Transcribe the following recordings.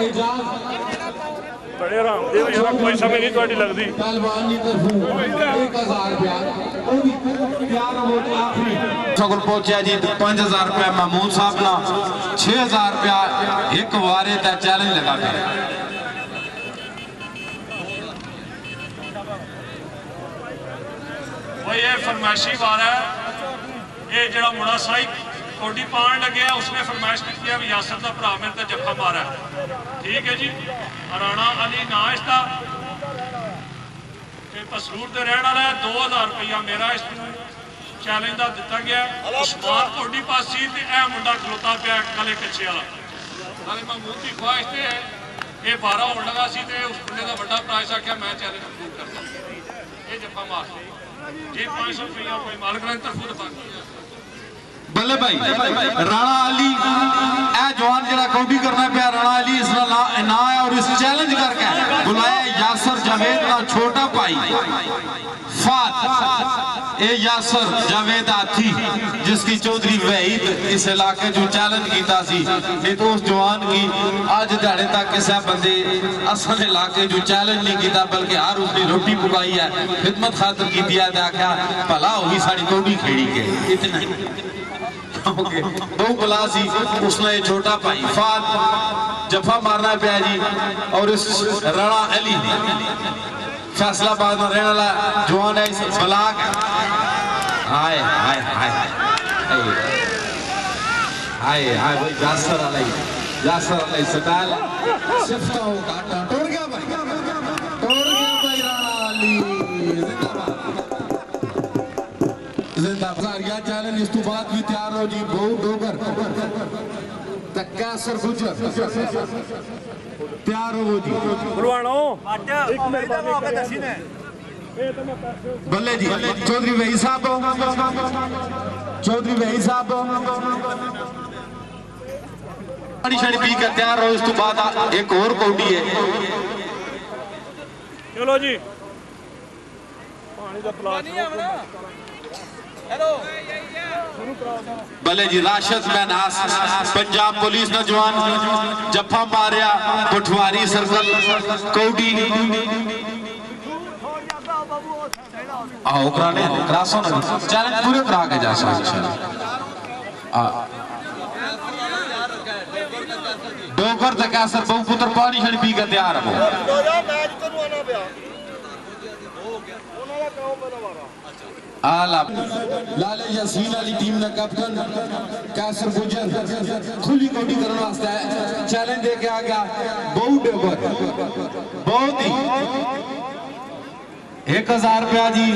اجاز بڑے آرام دے یار کوئی سمجھ نہیں تھوڑی لگتی پہلوان کی طرفوں ایک ہزار روپیہ وہ بھی پیار ووٹ آخری سکل پہنچیا جی پانچ ہزار روپیہ محمود صاحب نا چھ ہزار روپیہ ایک وارے تے چیلنج لگا پہ وہ یہ فرمائشی بارہ ہے یہ جڑا مڑا سائی کوڈی پان لگیا اس نے فرمائش کی کیا بھی یاسر دا پرا میرے تے جفا مارا ہے ٹھیک ہے جی رانا علی ناش دا تے پسرور دے رہن والا ہے دو ہزار روپیہ میرا اس چیلنج دا دیتا گیا ہے عثمان کوڈی پاسی تے اے منڈا کھلوتا پیا کلے کچھے والا نالے محمود دی خواہش تے ہے یہ بارہ ہونے لگا سی تے اس بندے دا بڑا پرائز آکھیا میں چیلنج قبول کرتا یہ جفا مار بلے بھائی، رانا علی، اے جوان جڑا کاؤنٹی کرنا پیا، رانا علی اس کا نام ہے اور اس چیلنج کر کے بلایا یاسر جاوید کا چھوٹا پائی فات۔ اے یاسر جاوید آتھی جس کی چودری وحید اس علاقے جو چیلنج کیتا سی نہیں تو اس جوان کی آج دہڑے تک کسے بندے اصل علاقے جو چیلنج نہیں کیتا، بلکہ ہر اس نے روٹی پکائی ہے، خدمت خاطر کی دیا دیا کیا پلا ہوگی ساڑی کوڑی کھیڑی کے۔ اتنا ہی۔ دو بلا سی، اس نے چھوٹا پائی فات جفا مارنا پیا جی اور اس رڑا علی فیصلہ بعد میں رہنے والا جوان ہے اس بلا کا آئے آئے آئے آئے آئے بھائی جاسر علی جاسر علی ستال صفتہ ہو کاٹا بات زندہ بزاریا چیلنج اس تو بعد بھی تیار ہو جی بہو ڈوگر تکیسر گجر تیار ہو جی بلوانو بلے جی چودری وحی صاحب چودری وحی صاحب پانی شڑی پی کر تیار ہو اس تو بعد ایک اور کوڈی ہے چلو جی پانی دا پلاس بلے جی راشد میناس پنجاب پولیس نوجوان جفا ماریا پٹھواری سرکل کوڈی آہ اکرانے کراسو نا چیلنج پورے کرا کے جا سکتے ہیں ڈوگر تک ایسر بہو پتر پانی شڑی پی کر تیار ہو۔ آلہ لالے یاسین علی ٹیم نا کپٹن کیسر گجر، کھلی کوٹی کرنا واسطہ ہے چیلنج دے کے آگیا بہو ڈوگر بہت ہی۔ ایک ہزار روپیہ جی۔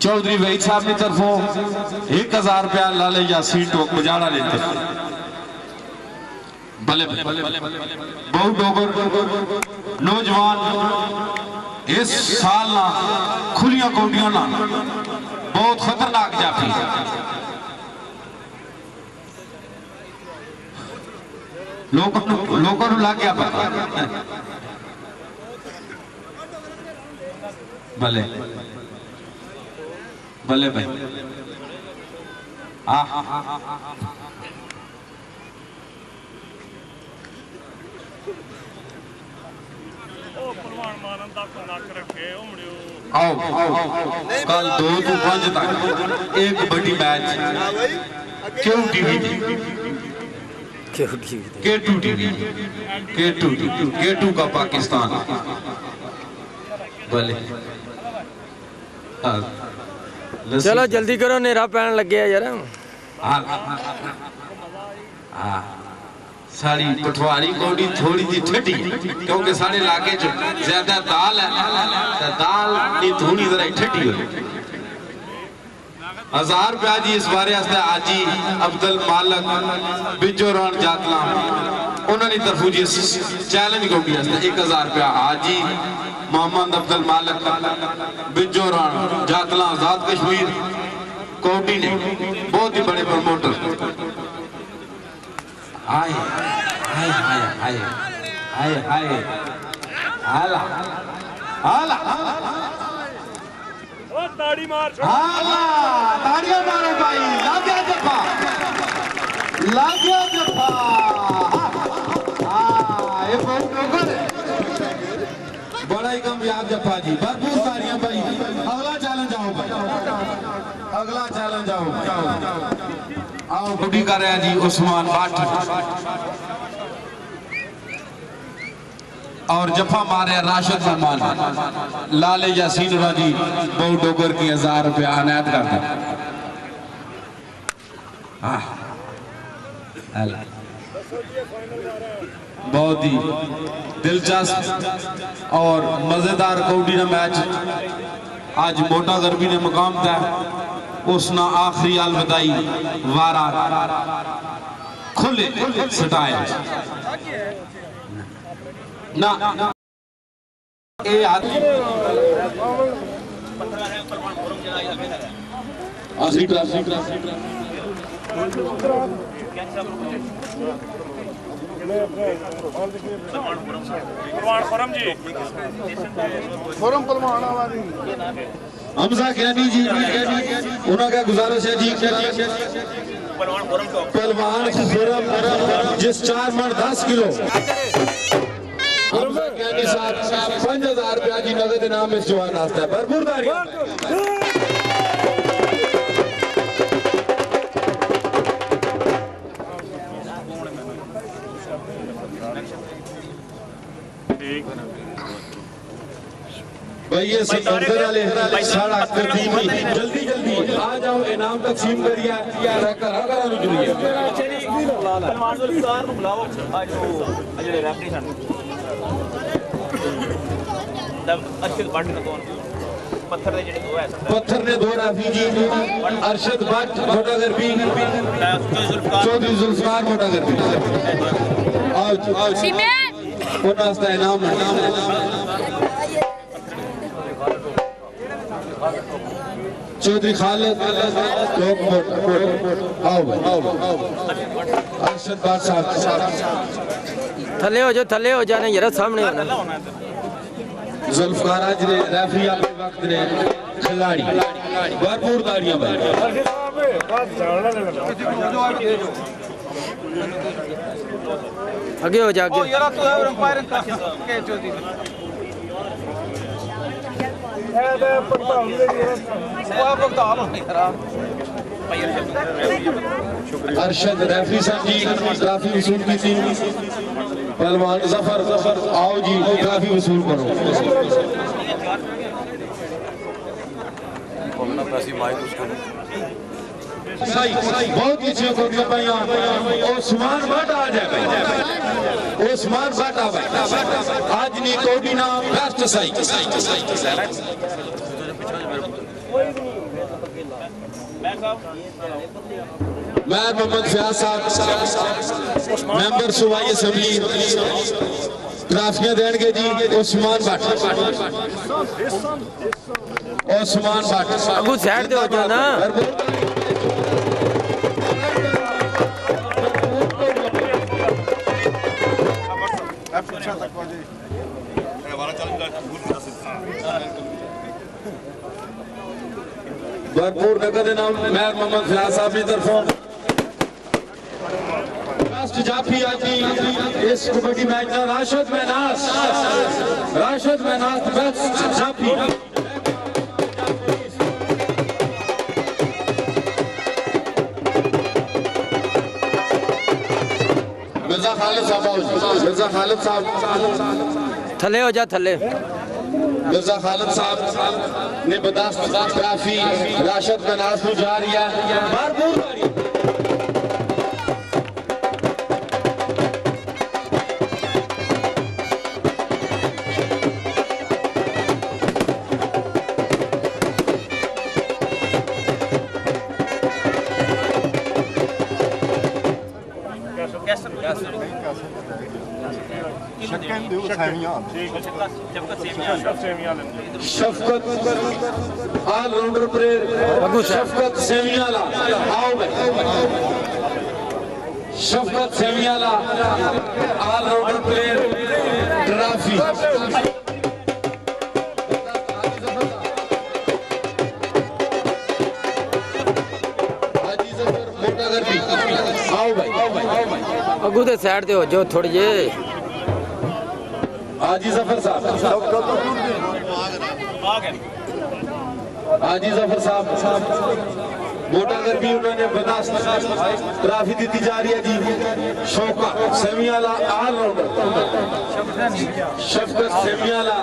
چودری وحید صاحب کی طرفوں ایک ہزار روپیہ لالے یاسین ٹوک مجاڑا لیتے بلے بلے بہت ڈوگر نوجوان اس سال نا کھلیاں کوٹیاں نا بہت خطرناک جاپی لوگوں نے لگ گیا پتا بلے بلے بھائی۔ آہ۔ کل دو تو پانچ تک ایک بڑی میچ کیوں ٹی وی کے ٹو ٹی وی کے ٹو کے ٹو کا پاکستان بھلے چلو جلدی کرو نیرا پہن لگے یار ہاں ہاں ساری پٹھواری کوڑی تھوڑی جی ٹھٹی کیونکہ سارے علاقے جو زیادہ دال ہے دال نہیں تھوڑی ذرا ٹھٹی ہوئی ہزار روپیہ جی اس بارے ہستے آجی عبدالمالک بجوران جاتلا انہوں نے طرفو جی چیلنج کو بھی ہستے ایک ہزار روپیہ آجی محمد عبدالمالک بجوران جاتلا آزاد کشمیر کوٹی نے بہت ہی بڑے پرموٹر ہائے ہائے ہائے ہائے ہائے ہائے ہالا ہالا تاڑی مار ہالا تاڑیاں مارو بھائی لاگیا جفا لاگیا جفا ہاں بڑا ہی کامیاب جفا جی بہت گڈی کر رہے ہیں جی عثمان باٹھی اور جفا مارے ہیں راشد فرمان لال یاسین راجی، بہو ڈوگر کی ہزار روپیہ عنایت کرتا ہے بہت ہی دلچسپ اور مزیدار کوڈی نے میچ۔ آج موٹا غربی نے مقام تھا اس نہ آخری الودائی وارا کھلے سٹائے نہ فرم فرم جی۔ فرم فرم آنا حمزہ گیانی جی انہوں کا گزارش ہے جی، ٹھیک ہے پہلوان خورم جس چار مر دس کلو۔ حمزہ گیانی صاحب پنج ہزار روپیہ کی نظر انعام اس جوان آستا ہے۔ بھرپور داری یہ سکندر علیہ ساڑھا کر جلدی جلدی آ جاؤ انام تقسیم کریا رہ کر آ کر آنو جڑی ہے پلوان سرکار نو بلاو آج جڑے ریفری سن ارشد بٹ نہ کون پتھر نے جڑے دو ہے پتھر نے دو رافی جی ارشد بٹ موٹا گربی چودھری ذوالفقار موٹا گربی آج جی، آج جی۔ انہاں دا انعام انعام چودری خالد لوگ موٹ آو بھائی۔ ارشد بار صاحب تھلے ہو جو تھلے ہو جانے یہ رہا سامنے ہونا ذوالفقار آج جی نے ریفری آپ کے وقت نے کھلاڑی۔ بھرپور داڑیاں بھائی۔ اگے ہو جا اگے او یرا تو ہے امپائر کا کے چودھری۔ ارشد ریفری صاحب جی ٹرافی وصول کی تھی پہلوان زفر زفر آؤ جی ٹرافی وصول کرو پیسی مائک اس کو بہت کچھ کرنے پہ عثمان بٹ آ جائے عثمان بٹ آ آج نی بھی نام بیسٹ سائی۔ میں محمد فیاض صاحب ممبر سوائی اسمبلی ٹرافیاں دین گے جی عثمان بٹ عثمان بٹ اگو سیٹ دے ہو جانا۔ جوہرپور نگر نام مہر محمد فلاح صاحب کی طرفوں لاسٹ جافی آتی، اس کبڈی میچ کا راشد مہناز راشد مہناز بیسٹ جافی مرزا خالد صاحب آؤ جی۔ مرزا خالد صاحب۔ تھلے ہو جا تھلے۔ مرزا خالد صاحب نے بداست کافی راشد کا ناس جا رہی ہے۔ بار بار۔ شفقت آل راؤنڈر پریئر شفقت سیمیان شفقت سیمیان آل راؤنڈر پریئر ٹرافی اگو تے سائڈ سے ہو جو تھوڑی جی An dieser Versammlung. An ah, dieser Versammlung. موٹا در بھی انہوں نے بداس لگا ترافی دیتی جا رہی ہے جی۔ شوقہ سیمیالا آل راؤنڈر۔ شفقت سیمیالا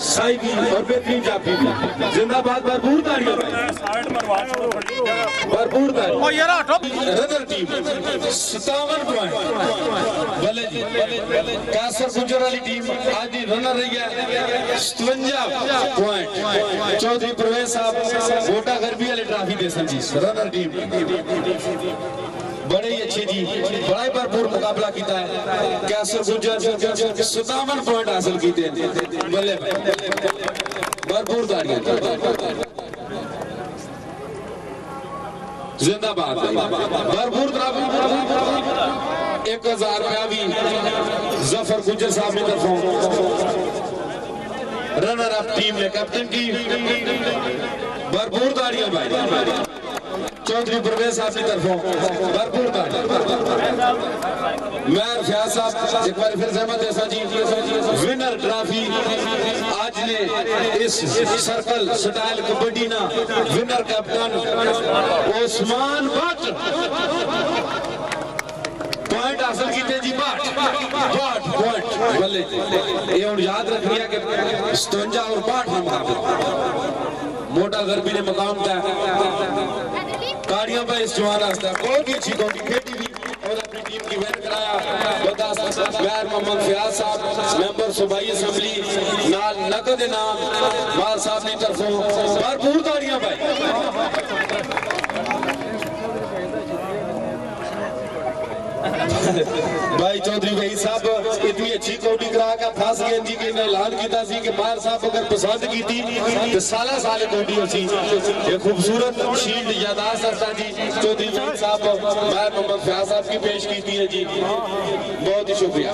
سائیگی اور بہترین جاپی بھی زندہ بات بربور داری بربور داری ردر ٹیم۔ ستاون پوائنٹ۔ بلے جی, جی۔ کاسر گجر علی ٹیم۔ آدھی رنر رہ گیا ستونجا پوائنٹ۔ چودری پرویس صاحب موٹا گھر علی ٹرافی قسم جی, جی رنر ٹیم. بڑے ہی اچھی جی. بڑا ہی بھرپور مقابلہ کیتا ہے. کیسر گجر ستاون پوائنٹ حاصل کیتے ہیں. بلے بھرپور داریاں زندہ باد. بھرپور طرف. ایک ہزار پیابی زفر ظفر گجر صاحب نے طرفوں رنر اپ ٹیم نے کپٹن کی بھرپور تاڑیاں بھائی چودری پرویز صاحب کی طرف ہوں بربور تاڑیاں مہر فیاض صاحب ایک بار پھر زحمت ایسا جی ونر ٹرافی آج نے اس سرکل سٹائل کبڈی نا ونر کپٹن عثمان بات پوائنٹ حاصل کیتے جاٹ کوٹ یہ اور یاد رکھنیا کہ ستونجا اور باٹ ہم ہاں موٹا غربی نے مقام تھا کاڑیاں پہ اس جوان آستا بہت ہی اچھی کونگی کھیٹی بھی اور اپنی ٹیم کی وین کرایا بدا غیر محمد فیاض صاحب ممبر صوبائی اسمبلی نال نقد نام مال صاحب نے طرفوں بھرپور تاڑیاں بھائی بھائی چودری بھائی صاحب اتنی اچھی کوٹی کرا کا خاص گین جی کے میں اعلان کیتا سی کہ مار صاحب اگر پسند کی تھی تو سالہ سال کوٹی ہو سی یہ خوبصورت شیلڈ یاداش سرسا جی چودری بھائی صاحب میں محمد فیاض صاحب کی پیش کی تھی جی بہت شکریہ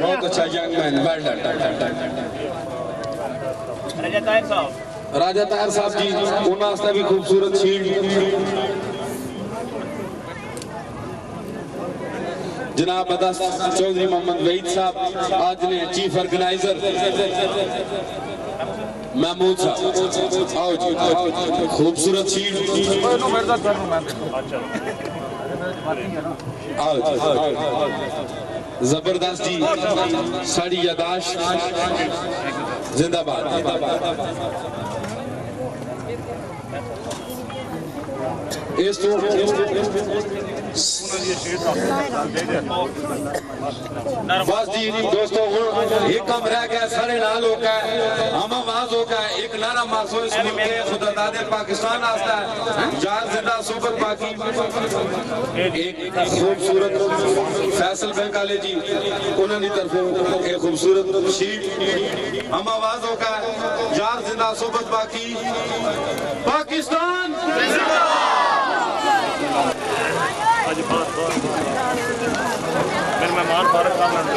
بہت اچھا جنگ مین ویل ڈن رجا طاہر صاحب راجہ تاہر صاحب جی انہاں آسنا بھی خوبصورت شیلڈ جناب عدس چودری محمد وعید صاحب، آج نے چیف ارگنائزر محمود صاحب۔ آؤ جی خوبصورت شیٹ آؤ جی زبردست جی ساڑی یاداش زندہ باد۔ Esto بس جی دوستو ہوں ایک کم رہ گیا سارے لال ہو کے ہم آواز ہو کے ایک نارا ماسو اس ملکے خدا دادے پاکستان آستا ہے جان زندہ صحبت باقی ایک خوبصورت فیصل بینک آلے جی انہوں نے طرف ایک خوبصورت شیر ہم آواز ہو کے جان زندہ صحبت باقی پاکستان زندہ آج بات میرے مہمان فارغ صاحب